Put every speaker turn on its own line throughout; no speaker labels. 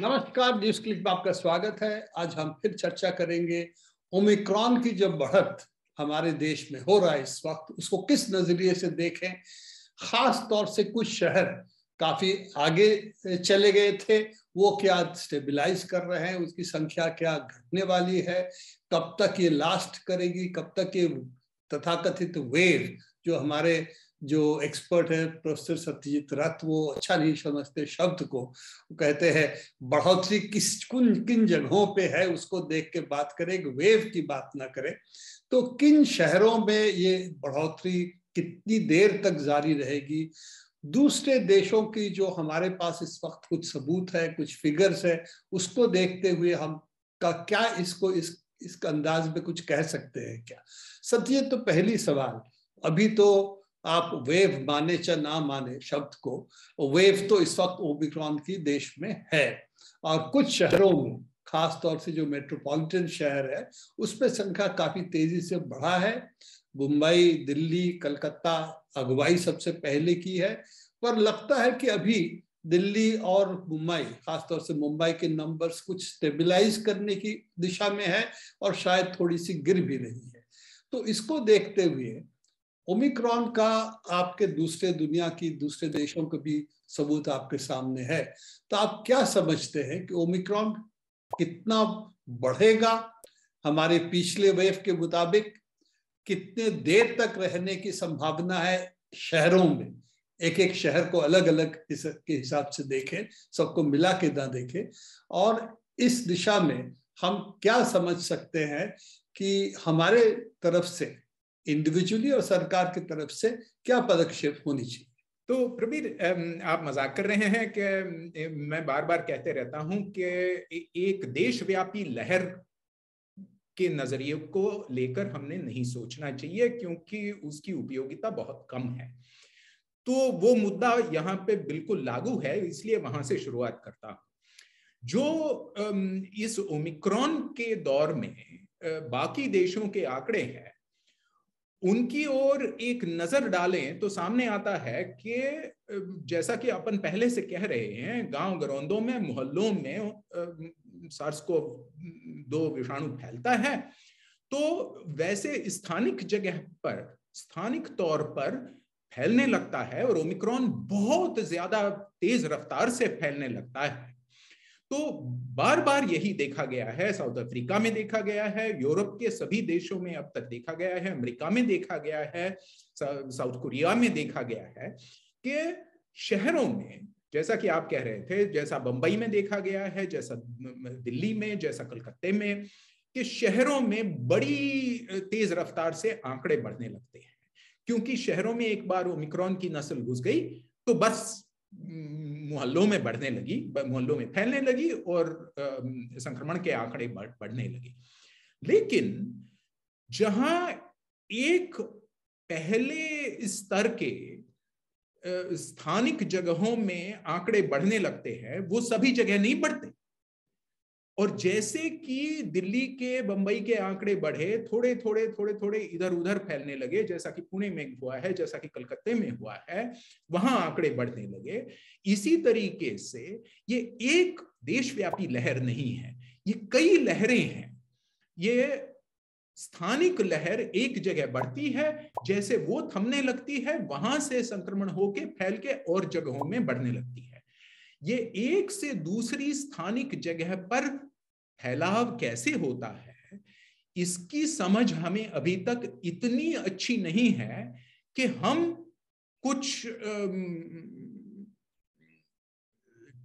नमस्कार, news click में आपका स्वागत है। आज हम फिर चर्चा करेंगे ओमिक्रॉन की जो बढ़त हमारे देश में हो रहा है इस वक्त, उसको किस नज़रिए से देखें? खास तौर से कुछ शहर काफ़ी आगे चले गए थे, वो क्या स्टेबिलाईज कर रहे हैं, उसकी संख्या क्या घटने वाली है, कब तक ये लास्ट करेगी, कब तक ये तथाकथित वेव जो हमारे जो एक्सपर्ट है प्रोफेसर सत्यजीत रथ वो अच्छा नहीं समझते, शब्द को। वो कहते हैं, बढ़ोतरी किस, कुन, किन जगहों पे है, उसको देख के बात करें, एक वेव की बात ना करें। तो किन शहरों में ये बढ़ोतरी कितनी देर तक जारी रहेगी? दूसरे देशों की जो हमारे पास इस वक्त कुछ सबूत है, कुछ फिगर्स है, उसको देखते हुए हम का, क्या इसको इस, इसका अंदाज में कुछ कह सकते हैं क्या? सत्य तो पहली सवाल। अभी तो आप वेव माने च ना माने शब्द को, वेव तो इस वक्त ओमिक्रॉन की देश में है। और कुछ शहरों में, खास तौर से जो मेट्रोपॉलिटन शहर है उसमें संख्या काफ़ी तेज़ी से बढ़ा है। मुंबई, दिल्ली, कलकत्ता, अगुवाई सबसे पहले की है। पर लगता है कि अभी दिल्ली और मुंबई खासतौर से मुंबई के नंबर्स कुछ स्टेबिलाईज करने की दिशा में है और शायद थोड़ी सी गिर भी रही है। तो इसको देखते हुए ओमिक्रॉन का आपके दूसरे दुनिया की, दूसरे देशों के भी सबूत आपके सामने है। तो आप क्या समझते हैं कि ओमिक्रॉन कितना बढ़ेगा? हमारे पिछले वेव के मुताबिक कितने देर तक रहने की संभावना है शहरों में? एक एक शहर को अलग अलग के हिसाब से देखें, सबको मिला के ना देखें। और इस दिशा में हम क्या समझ सकते हैं कि हमारे तरफ़ से इंडिविजुअली और सरकार की तरफ़ से क्या पदक्षेप होनी चाहिए?
तो प्रवीर आप मज़ाक कर रहे हैं कि मैं बार बार कहते रहता हूँ कि एक देशव्यापी लहर के नज़रिए को लेकर हमने नहीं सोचना चाहिए क्योंकि उसकी उपयोगिता बहुत कम है। तो वो मुद्दा यहाँ पे बिल्कुल लागू है, इसलिए वहाँ से शुरुआत करता हूँ। जो इस ओमिक्रॉन के दौर में बाकी देशों के आंकड़े हैं उनकी ओर एक नज़र डालें तो सामने आता है कि जैसा कि अपन पहले से कह रहे हैं, गाँव गरौंदों में, मोहल्लों में सार्स को दो विषाणु फैलता है तो वैसे स्थानिक जगह पर, स्थानिक तौर पर फैलने लगता है और ओमिक्रॉन बहुत ज़्यादा तेज रफ्तार से फैलने लगता है। तो बार बार यही देखा गया है, साउथ अफ्रीका में देखा गया है, यूरोप के सभी देशों में अब तक देखा गया है, अमेरिका में देखा गया है साउथ कोरिया में देखा गया है कि शहरों में, जैसा कि आप कह रहे थे, जैसा बंबई में देखा गया है, जैसा दिल्ली में, जैसा कलकत्ते में, कि शहरों में बड़ी तेज रफ्तार से आंकड़े बढ़ने लगते हैं। क्योंकि शहरों में एक बार ओमिक्रॉन की नस्ल घुस गई तो बस मोहल्लों में बढ़ने लगी मोहल्लों में फैलने लगी और संक्रमण के आंकड़े बढ़ने लगे। लेकिन जहाँ एक पहले स्तर के स्थानिक जगहों में आंकड़े बढ़ने लगते हैं, वो सभी जगह नहीं बढ़ते। और जैसे कि दिल्ली के बंबई के आंकड़े बढ़े, थोड़े थोड़े थोड़े थोड़े इधर उधर फैलने लगे, जैसा कि पुणे में हुआ है, जैसा कि कलकत्ते में हुआ है, वहाँ आंकड़े बढ़ने लगे। इसी तरीके से ये एक देशव्यापी लहर नहीं है, ये कई लहरें हैं। ये स्थानिक लहर एक जगह बढ़ती है, जैसे वो थमने लगती है, वहाँ से संक्रमण होके फैल के और जगहों में बढ़ने लगती है। ये एक से दूसरी स्थानिक जगह पर फैलाव कैसे होता है, इसकी समझ हमें अभी तक इतनी अच्छी नहीं है कि हम कुछ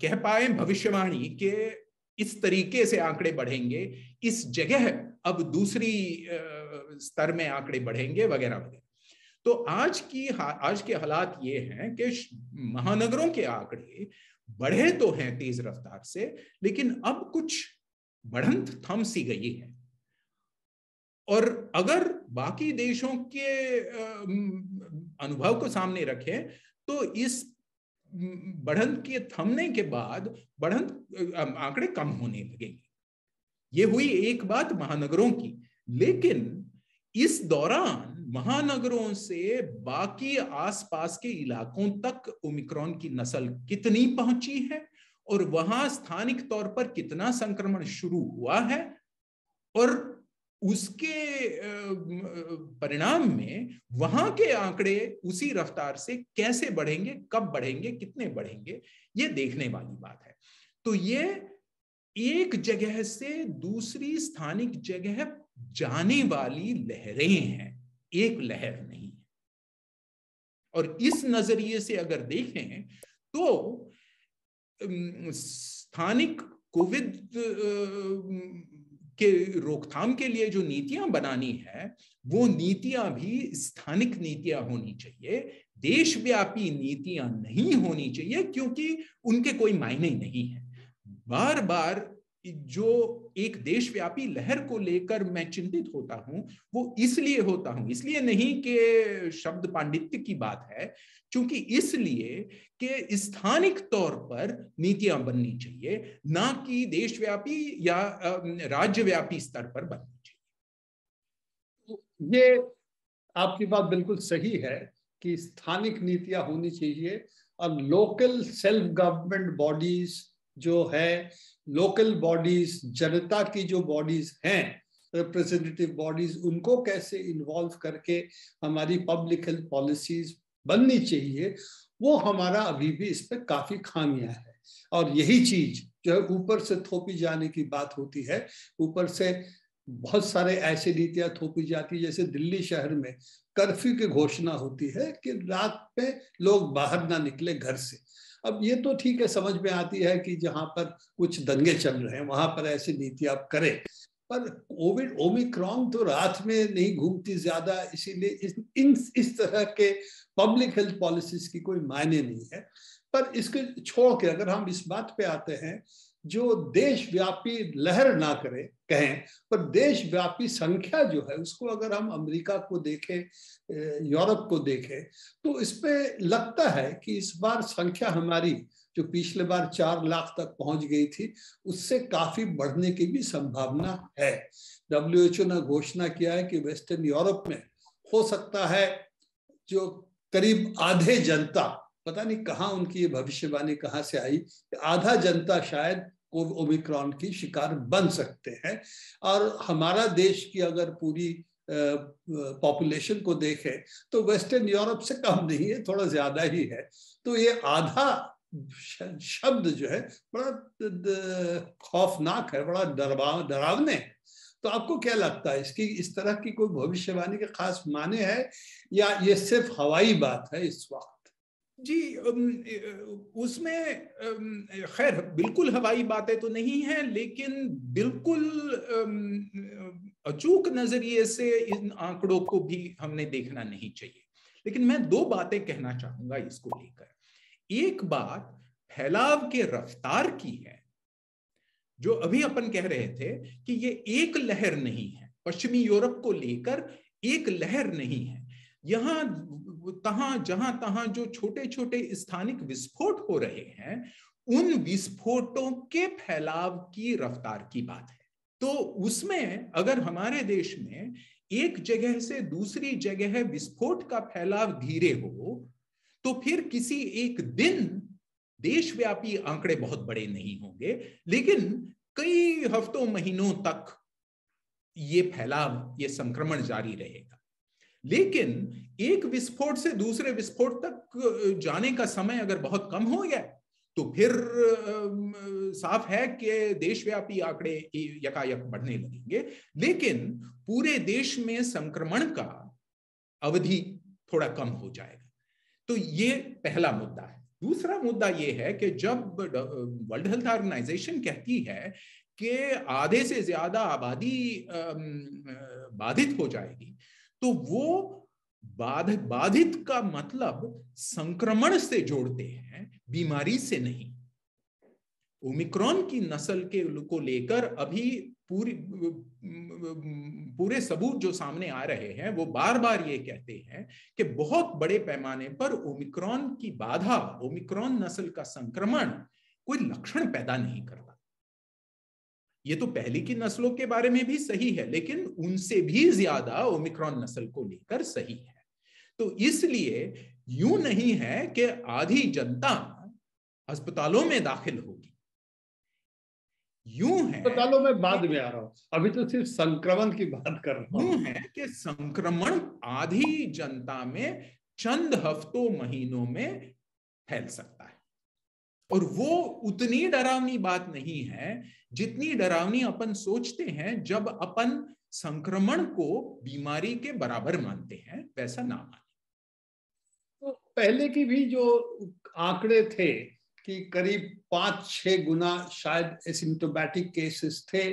कह पाए भविष्यवाणी के इस तरीके से आंकड़े बढ़ेंगे, इस जगह अब दूसरी स्तर में आंकड़े बढ़ेंगे वगैरह वगैरह। तो आज की आज के हालात ये हैं कि महानगरों के आंकड़े बढ़े तो हैं तेज रफ्तार से, लेकिन अब कुछ बढ़ंत थम सी गई है। और अगर बाकी देशों के अनुभव को सामने रखें तो इस बढ़ंत के थमने के बाद बढ़ंत आंकड़े कम होने लगेंगे। ये हुई एक बात महानगरों की, लेकिन इस दौरान महानगरों से बाकी आसपास के इलाकों तक ओमिक्रॉन की नस्ल कितनी पहुँची है? और वहाँ स्थानिक तौर पर कितना संक्रमण शुरू हुआ है और उसके परिणाम में वहाँ के आंकड़े उसी रफ्तार से कैसे बढ़ेंगे, कब बढ़ेंगे, कितने बढ़ेंगे, ये देखने वाली बात है। तो ये एक जगह से दूसरी स्थानिक जगह जाने वाली लहरें हैं, एक लहर नहीं और इस नज़रिए से अगर देखें तो स्थानिक कोविड के रोकथाम के लिए जो नीतियाँ बनानी है, वो नीतियाँ भी स्थानिक नीतियाँ होनी चाहिए। देशव्यापी नीतियाँ नहीं होनी चाहिए क्योंकि उनके कोई मायने नहीं है। बार बार जो एक देशव्यापी लहर को लेकर मैं चिंतित होता हूँ, वो इसलिए होता हूँ। इसलिए नहीं कि शब्द पांडित्य की बात है, क्योंकि इसलिए कि स्थानिक तौर पर नीतियाँ बननी चाहिए, ना कि देशव्यापी या राज्यव्यापी स्तर पर बननी
चाहिए। ये आपकी बात बिल्कुल सही है कि स्थानिक नीतियाँ होनी चाहिए। और लोकल सेल्फ गवर्नमेंट बॉडीज जो है लोकल बॉडीज जनता की जो बॉडीज हैं रिप्रेजेंटेटिव बॉडीज उनको कैसे इन्वॉल्व करके हमारी पब्लिक हेल्थ पॉलिसीज़ बननी चाहिए, वो हमारा अभी भी इस पर काफ़ी खामियाँ है। और यही चीज़ जो है, ऊपर से थोपी जाने की बात होती है, ऊपर से बहुत सारे ऐसे नीतियाँ थोपी जाती है, जैसे दिल्ली शहर में कर्फ्यू की घोषणा होती है कि रात पे लोग बाहर ना निकले घर से। अब ये तो ठीक है, समझ में आती है कि जहाँ पर कुछ दंगे चल रहे हैं, वहाँ पर ऐसी नीति आप करें। पर कोविड ओमिक्रॉन तो रात में नहीं घूमती ज़्यादा, इसीलिए इस, इन, इस तरह के पब्लिक हेल्थ पॉलिसीज़ की कोई मायने नहीं है। पर इसके छोड़ के अगर हम इस बात पे आते हैं, जो देशव्यापी लहर ना करे कहें, पर देशव्यापी संख्या जो है, उसको अगर हम अमेरिका को देखें यूरोप को देखें तो इसमें लगता है कि इस बार संख्या हमारी, जो पिछले बार चार लाख तक पहुँच गई थी, उससे काफ़ी बढ़ने की भी संभावना है। डब्ल्यू ने घोषणा किया है कि वेस्टर्न यूरोप में हो सकता है जो करीब आधे जनता, पता नहीं कहाँ उनकी ये भविष्यवाणी कहाँ से आई, आधा जनता शायद ओमिक्रॉन की शिकार बन सकते हैं। और हमारा देश की अगर पूरी पॉपुलेशन को देखें तो वेस्टर्न यूरोप से कम नहीं है, थोड़ा ज़्यादा ही है। तो ये आधा शब्द जो है, बड़ा खौफनाक है, बड़ा डरवा डरावने तो आपको क्या लगता है, इसकी, इस तरह की कोई भविष्यवाणी के खास माने है, या ये सिर्फ़ हवाई बात है इस वक्त?
जी उसमें खैर, बिल्कुल हवाई बातें तो नहीं है, लेकिन बिल्कुल अचूक नज़रिए से इन आंकड़ों को भी हमने देखना नहीं चाहिए। लेकिन मैं दो बातें कहना चाहूँगा इसको लेकर। एक बात, फैलाव के रफ्तार की है, जो अभी अपन कह रहे थे कि ये एक लहर नहीं है। पश्चिमी यूरोप को लेकर एक लहर नहीं है। यहाँ तहां, जहाँ तहां जो छोटे छोटे स्थानिक विस्फोट हो रहे हैं, उन विस्फोटों के फैलाव की रफ्तार की बात है। तो उसमें अगर हमारे देश में एक जगह से दूसरी जगह विस्फोट का फैलाव धीरे हो तो फिर किसी एक दिन देशव्यापी आंकड़े बहुत बड़े नहीं होंगे, लेकिन कई हफ्तों, महीनों तक ये फैलाव, ये संक्रमण जारी रहेगा। लेकिन एक विस्फोट से दूसरे विस्फोट तक जाने का समय अगर बहुत कम हो गया तो फिर साफ़ है कि देशव्यापी आंकड़े यकायक बढ़ने लगेंगे। लेकिन पूरे देश में संक्रमण का अवधि थोड़ा कम हो जाएगा। तो ये पहला मुद्दा है। दूसरा मुद्दा यह है कि जब वर्ल्ड हेल्थ ऑर्गेनाइजेशन कहती है कि आधे से ज़्यादा आबादी बाधित हो जाएगी तो वो बाधित बाधित का मतलब संक्रमण से जोड़ते हैं, बीमारी से नहीं। ओमिक्रॉन की नस्ल के को लेकर अभी पूरी, पूरे सबूत जो सामने आ रहे हैं, वो बार बार ये कहते हैं कि बहुत बड़े पैमाने पर ओमिक्रॉन की बाधा, ओमिक्रॉन नस्ल का संक्रमण कोई लक्षण पैदा नहीं करता। ये तो पहले की नस्लों के बारे में भी सही है लेकिन उनसे भी ज़्यादा ओमिक्रॉन नस्ल को लेकर सही है। तो इसलिए यूँ नहीं है कि आधी जनता अस्पतालों में दाखिल होगी। यूँ है
अस्पतालों में बाद में आ रहा हूँ। अभी तो सिर्फ़ संक्रमण की बात कर रहा
हूँ। है कि संक्रमण आधी जनता में चंद हफ्तों महीनों में फैल सकता है। और वो उतनी डरावनी बात नहीं है जितनी डरावनी अपन सोचते हैं जब अपन संक्रमण को बीमारी के बराबर मानते हैं वैसा ना माने।
तो पहले की भी जो आंकड़े थे कि करीब पाँच छह गुना शायद एसिम्टोमेटिक केसेस थे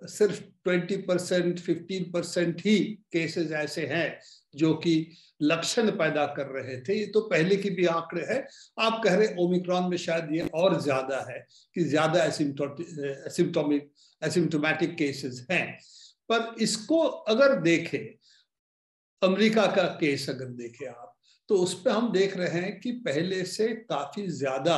सिर्फ़ ट्वेंटी परसेंट फिफ्टीन परसेंट ही केसेस ऐसे हैं जो कि लक्षण पैदा कर रहे थे। ये तो पहले की भी आंकड़े है। आप कह रहे ओमिक्रॉन में शायद ये और ज़्यादा है कि ज़्यादा एसिम्टोमिक एसिम्टोमेटिक केसेस हैं। पर इसको अगर देखें, अमेरिका का केस अगर देखें आप तो उस पर हम देख रहे हैं कि पहले से काफ़ी ज़्यादा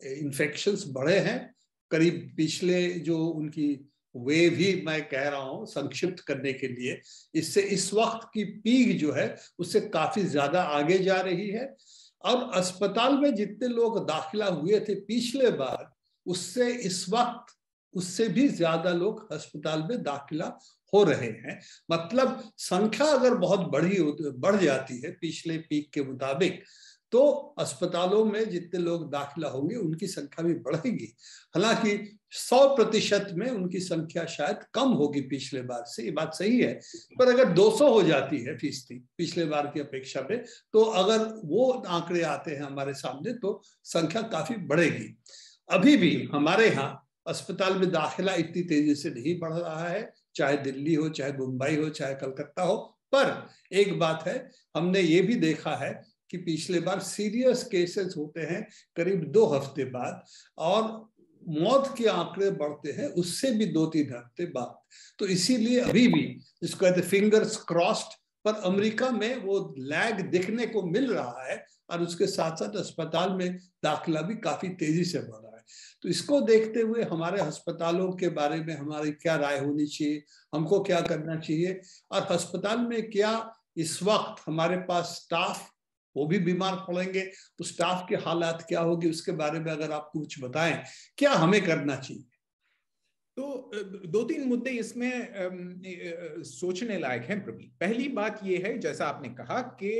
इन्फेक्शंस बढ़े हैं। करीब पिछले जो उनकी वे भी मैं कह रहा हूँ संक्षिप्त करने के लिए, इससे इस वक्त की पीक जो है, उससे काफ़ी ज़्यादा आगे जा रही है। और अस्पताल में जितने लोग दाखिला हुए थे पिछले बार, उससे इस वक्त, उससे भी ज़्यादा लोग अस्पताल में दाखिला हो रहे हैं। मतलब संख्या अगर बहुत बड़ी बढ़ जाती है पिछले पीक के मुताबिक तो अस्पतालों में जितने लोग दाखिला होंगे, उनकी संख्या भी बढ़ेगी। हालाँकि 100 प्रतिशत में उनकी संख्या शायद कम होगी पिछले बार से, ये बात सही है। पर अगर 200 हो जाती है फ़ीसदी पिछले बार की अपेक्षा में तो अगर वो आंकड़े आते हैं हमारे सामने तो संख्या काफ़ी बढ़ेगी। अभी भी हमारे यहाँ अस्पताल में दाखिला इतनी तेज़ी से नहीं बढ़ रहा है, चाहे दिल्ली हो, चाहे मुंबई हो, चाहे कलकत्ता हो, पर एक बात है, हमने ये भी देखा है कि पिछले बार सीरियस केसेस होते हैं करीब दो हफ़्ते बाद, और मौत के आंकड़े बढ़ते हैं, उससे भी दो तीन हफ़्ते बाद। तो इसीलिए अभी भी जिसको कहते फिंगर्स क्रॉस्ड पर अमेरिका में वो लैग दिखने को मिल रहा है और उसके साथ साथ अस्पताल में दाखिला भी काफ़ी तेज़ी से बढ़ रहा है। तो इसको देखते हुए हमारे अस्पतालों के बारे में हमारी क्या राय होनी चाहिए, हमको क्या करना चाहिए, और अस्पताल में क्या इस वक्त हमारे पास स्टाफ वो भी बीमार पड़ेंगे। तो स्टाफ के हालात क्या होगी, उसके बारे में अगर आप कुछ बताएँ, क्या हमें करना चाहिए?
तो दो तीन मुद्दे इसमें सोचने लायक हैं प्रवीण। पहली बात यह है, जैसा आपने कहा कि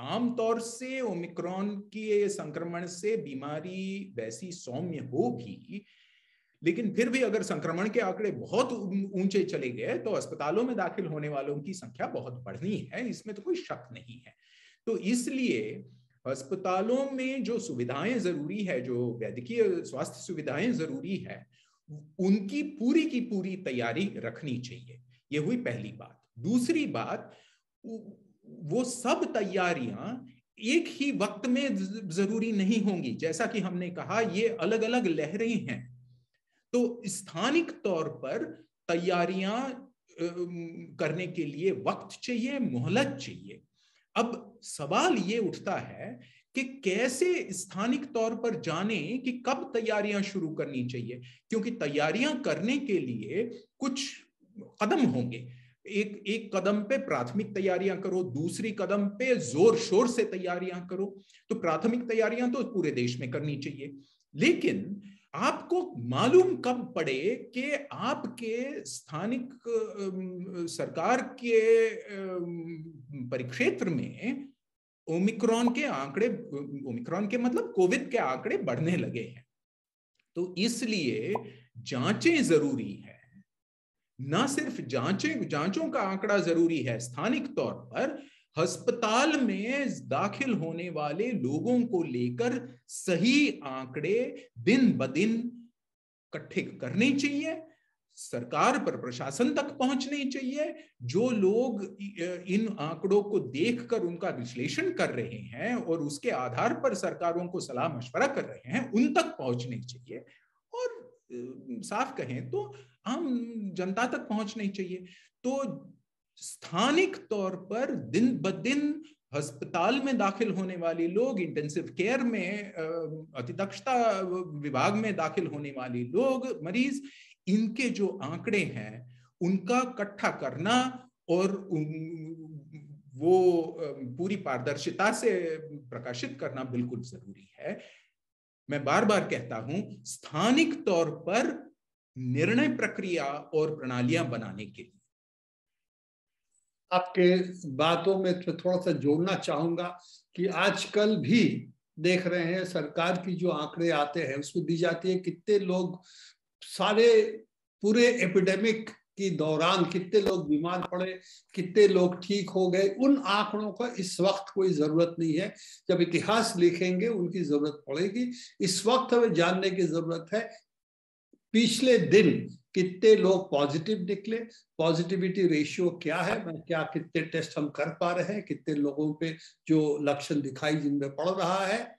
आमतौर से ओमिक्रॉन के संक्रमण से बीमारी वैसी सौम्य होगी, लेकिन फिर भी अगर संक्रमण के आंकड़े बहुत ऊँचे चले गए तो अस्पतालों में दाखिल होने वालों की संख्या बहुत बढ़नी है। इसमें तो कोई शक नहीं है। तो इसलिए अस्पतालों में जो सुविधाएँ ज़रूरी है, जो वैद्यकीय स्वास्थ्य सुविधाएँ ज़रूरी है, उनकी पूरी की पूरी तैयारी रखनी चाहिए। ये हुई पहली बात। दूसरी बात, वो सब तैयारियाँ एक ही वक्त में ज़रूरी नहीं होंगी। जैसा कि हमने कहा, ये अलग अलग लहरें हैं। तो स्थानिक तौर पर तैयारियाँ करने के लिए वक्त चाहिए, मोहलत चाहिए। अब सवाल ये उठता है कि कैसे स्थानिक तौर पर जाने कि कब तैयारियाँ शुरू करनी चाहिए? क्योंकि तैयारियाँ करने के लिए कुछ कदम होंगे। एक एक कदम पे प्राथमिक तैयारियाँ करो, दूसरी कदम पे ज़ोर शोर से तैयारियाँ करो। तो प्राथमिक तैयारियाँ तो पूरे देश में करनी चाहिए। लेकिन आपको मालूम कब पड़े कि आपके स्थानिक सरकार के परिक्षेत्र में ओमिक्रॉन के आंकड़े, ओमिक्रॉन के मतलब कोविड के आंकड़े बढ़ने लगे हैं। तो इसलिए जांचें ज़रूरी है। ना सिर्फ़ जांचें, जांचों का आंकड़ा ज़रूरी है, स्थानिक तौर पर अस्पताल में दाखिल होने वाले लोगों को लेकर सही आंकड़े दिन ब दिन इकट्ठे करने चाहिए, सरकार पर प्रशासन तक पहुँचने चाहिए। जो लोग इन आंकड़ों को देखकर उनका विश्लेषण कर रहे हैं और उसके आधार पर सरकारों को सलाह मशवरा कर रहे हैं, उन तक पहुँचने चाहिए। और साफ़ कहें तो आम जनता तक पहुँचने चाहिए। तो स्थानिक तौर पर दिन ब दिन अस्पताल में दाखिल होने वाले लोग इंटेंसिव केयर में अतिदक्षता विभाग में दाखिल होने वाले लोग, मरीज़, इनके जो आंकड़े हैं, उनका इकट्ठा करना और वो पूरी पारदर्शिता से प्रकाशित करना बिल्कुल ज़रूरी है। मैं बार बार कहता हूँ, स्थानिक तौर पर निर्णय प्रक्रिया और प्रणालियाँ बनाने के लिए
आपके बातों में तो थोड़ा सा जोड़ना चाहूँगा कि आजकल भी देख रहे हैं, सरकार की जो आंकड़े आते हैं, उसमें दी जाती है कितने लोग सारे पूरे एपिडेमिक के दौरान कितने लोग बीमार पड़े, कितने लोग ठीक हो गए, उन आंकड़ों का इस वक्त कोई ज़रूरत नहीं है। जब इतिहास लिखेंगे, उनकी ज़रूरत पड़ेगी। इस वक्त हमें जानने की ज़रूरत है, पिछले दिन कितने लोग पॉजिटिव निकले पॉजिटिविटी रेशियो क्या है, मैं क्या, कितने टेस्ट हम कर पा रहे हैं, कितने लोगों पे जो लक्षण दिखाई जिनमें पड़ रहा है,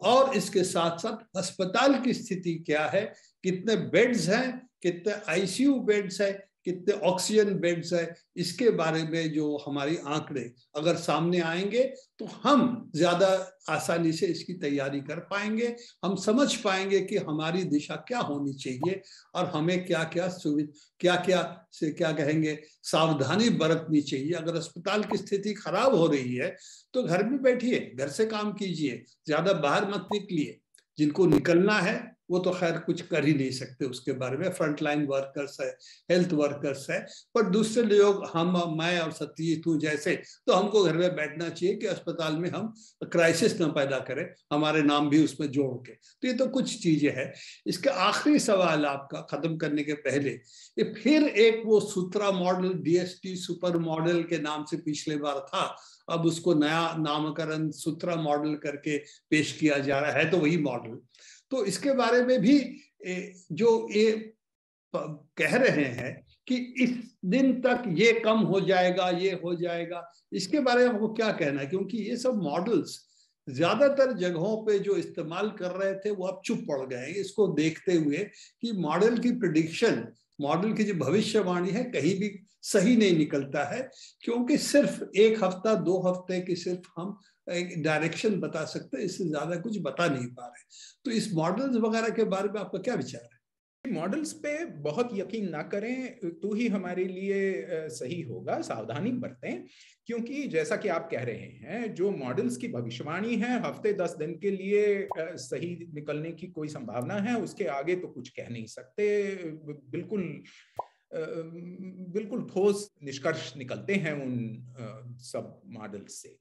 और इसके साथ साथ अस्पताल की स्थिति क्या है, कितने बेड्स हैं, कितने आईसीयू बेड्स हैं कितने ऑक्सीजन बेड्स है, इसके बारे में जो हमारी आंकड़े अगर सामने आएँगे तो हम ज़्यादा आसानी से इसकी तैयारी कर पाएँगे। हम समझ पाएँगे कि हमारी दिशा क्या होनी चाहिए और हमें क्या क्या सुविधा क्या क्या से क्या कहेंगे, सावधानी बरतनी चाहिए। अगर अस्पताल की स्थिति खराब हो रही है तो घर में बैठिए, घर से काम कीजिए, ज़्यादा बाहर मत निकलिए। जिनको निकलना है वो तो खैर कुछ कर ही नहीं सकते उसके बारे में। फ्रंट लाइन वर्कर्स है हेल्थ वर्कर्स है, पर दूसरे लोग, हम, मैं और सत्यजीत हूँ जैसे तो हमको घर में बैठना चाहिए कि अस्पताल में हम क्राइसिस न पैदा करें, हमारे नाम भी उसमें जोड़ के। तो ये तो कुछ चीज़ें हैं। इसका आखिरी सवाल आपका खत्म करने के पहले, ये फिर एक वो Sutra model DST super model के नाम से पिछले बार था, अब उसको नया नामकरण सूत्रा मॉडल करके पेश किया जा रहा है तो वही मॉडल तो इसके बारे में भी जो ये कह रहे हैं कि इस दिन तक ये कम हो जाएगा, ये हो जाएगा, इसके बारे में हमको क्या कहना है? क्योंकि ये सब मॉडल्स ज़्यादातर जगहों पे जो इस्तेमाल कर रहे थे, वो अब चुप पड़ गए इसको देखते हुए कि मॉडल की प्रिडिक्शन मॉडल की जो भविष्यवाणी है, कहीं भी सही नहीं निकलता है, क्योंकि सिर्फ़ एक हफ़्ता, दो हफ़्ते की सिर्फ़ हम एक डायरेक्शन बता सकते इससे ज़्यादा कुछ बता नहीं पा रहे। तो इस मॉडल्स वगैरह के बारे में आपका क्या विचार है?
मॉडल्स पे बहुत यकीन ना करें तो ही हमारे लिए सही होगा, सावधानी बरतें। क्योंकि जैसा कि आप कह रहे हैं, जो मॉडल्स की भविष्यवाणी है, हफ़्ते दस दिन के लिए सही निकलने की कोई संभावना है, उसके आगे तो कुछ कह नहीं सकते। बिल्कुल बिल्कुल ठोस निष्कर्ष निकलते हैं उन सब मॉडल्स से।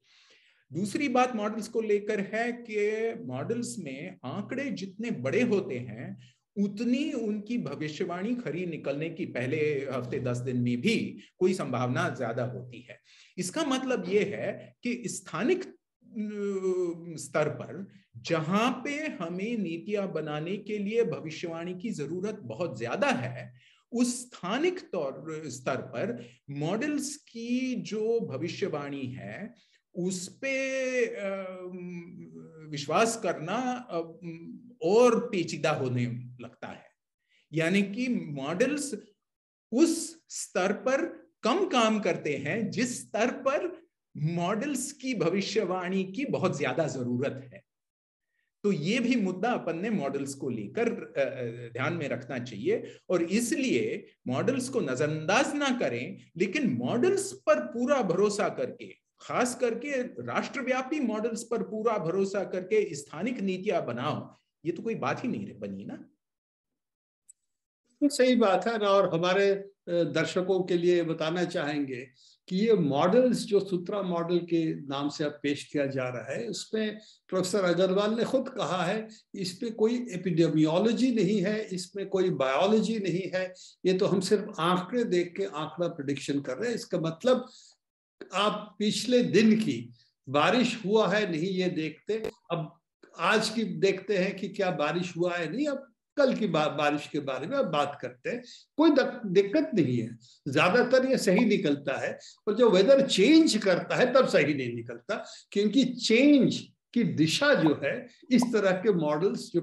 दूसरी बात मॉडल्स को लेकर है कि मॉडल्स में आंकड़े जितने बड़े होते हैं, उतनी उनकी भविष्यवाणी खरी निकलने की पहले हफ़्ते दस दिन में भी कोई संभावना ज़्यादा होती है। इसका मतलब ये है कि स्थानिक स्तर पर जहाँ पे हमें नीतियाँ बनाने के लिए भविष्यवाणी की ज़रूरत बहुत ज़्यादा है, उस स्थानिक तौर, स्तर पर मॉडल्स की जो भविष्यवाणी है उस पे विश्वास करना और पेचीदा होने लगता है। यानी कि मॉडल्स उस स्तर पर कम काम करते हैं, जिस स्तर पर मॉडल्स की भविष्यवाणी की बहुत ज़्यादा ज़रूरत है। तो ये भी मुद्दा अपन ने मॉडल्स को लेकर ध्यान में रखना चाहिए। और इसलिए मॉडल्स को नजरअंदाज ना करें, लेकिन मॉडल्स पर पूरा भरोसा करके खास करके राष्ट्रव्यापी मॉडल्स पर पूरा भरोसा करके स्थानिक नीतियाँ बनाओ, ये तो कोई बात ही नहीं बनी ना।
तो सही बात है और हमारे दर्शकों के लिए बताना चाहेंगे कि ये मॉडल्स जो सूत्रा मॉडल के नाम से अब पेश किया जा रहा है, उसमें प्रोफेसर अग्रवाल ने खुद कहा है इसमें कोई एपिडेमियोलॉजी नहीं है इसमें कोई बायोलॉजी नहीं है, ये तो हम सिर्फ़ आंकड़े देख के आंकड़ा प्रिडिक्शन कर रहे हैं। इसका मतलब आप पिछले दिन की बारिश हुआ है नहीं ये देखते अब आज की देखते हैं कि क्या बारिश हुआ है नहीं अब कल की बा, बारिश के बारे में बात करते हैं। कोई दिक्कत नहीं है। ज़्यादातर ये सही निकलता है और जो वेदर चेंज करता है तब सही नहीं निकलता क्योंकि चेंज की दिशा जो है इस तरह के मॉडल्स जो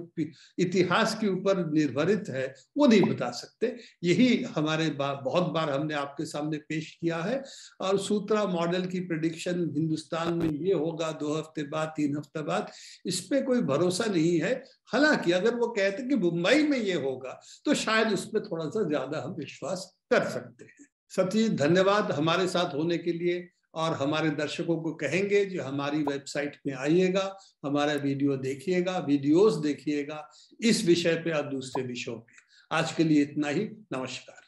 इतिहास के ऊपर निर्भरित है वो नहीं बता सकते। यही हमारे बा, बहुत बार हमने आपके सामने पेश किया है। और सूत्रा मॉडल की प्रिडिक्शन हिंदुस्तान में ये होगा दो हफ़्ते बाद तीन हफ़्ते बाद इस पर कोई भरोसा नहीं है। हालाँकि अगर वो कहते कि मुंबई में ये होगा तो शायद उस पर थोड़ा सा ज़्यादा हम विश्वास कर सकते हैं। सती धन्यवाद हमारे साथ होने के लिए। और हमारे दर्शकों को कहेंगे जो हमारी वेबसाइट में आइएगा, हमारा वीडियो देखिएगा, वीडियोस देखिएगा, इस विषय पे और दूसरे विषयों पे। आज के लिए इतना ही, नमस्कार।